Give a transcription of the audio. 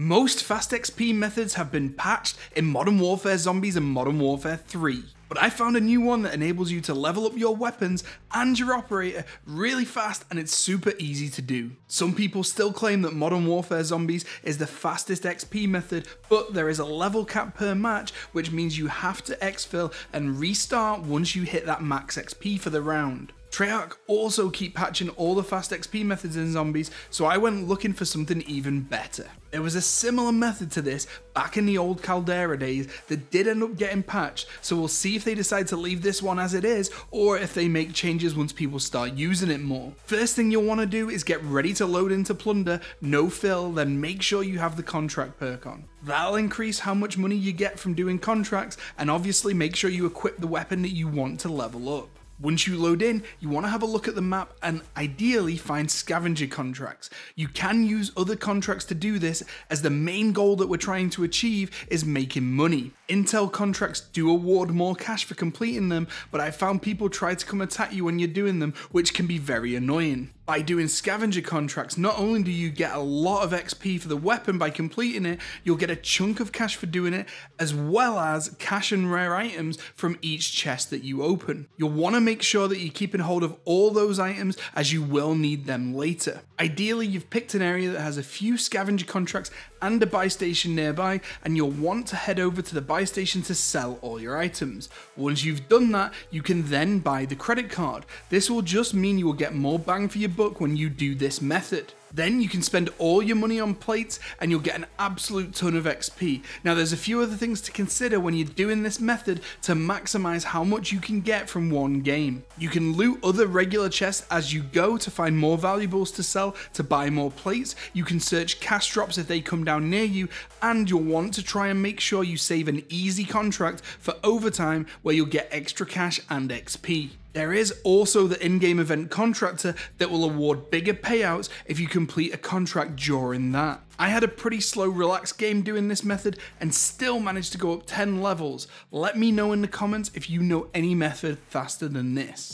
Most fast XP methods have been patched in Modern Warfare Zombies and Modern Warfare 3. But I found a new one that enables you to level up your weapons and your operator really fast and it's super easy to do. Some people still claim that Modern Warfare Zombies is the fastest XP method, but there is a level cap per match, which means you have to exfil and restart once you hit that max XP for the round. Treyarch also keep patching all the fast XP methods in zombies, so I went looking for something even better. There was a similar method to this back in the old Caldera days that did end up getting patched, so we'll see if they decide to leave this one as it is or if they make changes once people start using it more. First thing you'll want to do is get ready to load into Plunder, no fill, then make sure you have the contract perk on. That'll increase how much money you get from doing contracts and obviously make sure you equip the weapon that you want to level up. Once you load in, you want to have a look at the map and ideally find scavenger contracts. You can use other contracts to do this as the main goal that we're trying to achieve is making money. Intel contracts do award more cash for completing them, but I found people try to come attack you when you're doing them, which can be very annoying. By doing scavenger contracts, not only do you get a lot of XP for the weapon by completing it, you'll get a chunk of cash for doing it, as well as cash and rare items from each chest that you open. You'll want to make sure that you're keeping hold of all those items as you will need them later. Ideally, you've picked an area that has a few scavenger contracts and a buy station nearby, and you'll want to head over to the buy station to sell all your items. Once you've done that, you can then buy the credit card. This will just mean you will get more bang for your when you do this method. Then you can spend all your money on plates and you'll get an absolute ton of XP. Now there's a few other things to consider when you're doing this method to maximize how much you can get from one game. You can loot other regular chests as you go to find more valuables to sell to buy more plates. You can search cash drops if they come down near you and you'll want to try and make sure you save an easy contract for overtime where you'll get extra cash and XP. There is also the in-game event contractor that will award bigger payouts if you complete a contract during that. I had a pretty slow relaxed game doing this method and still managed to go up 10 levels. Let me know in the comments if you know any method faster than this.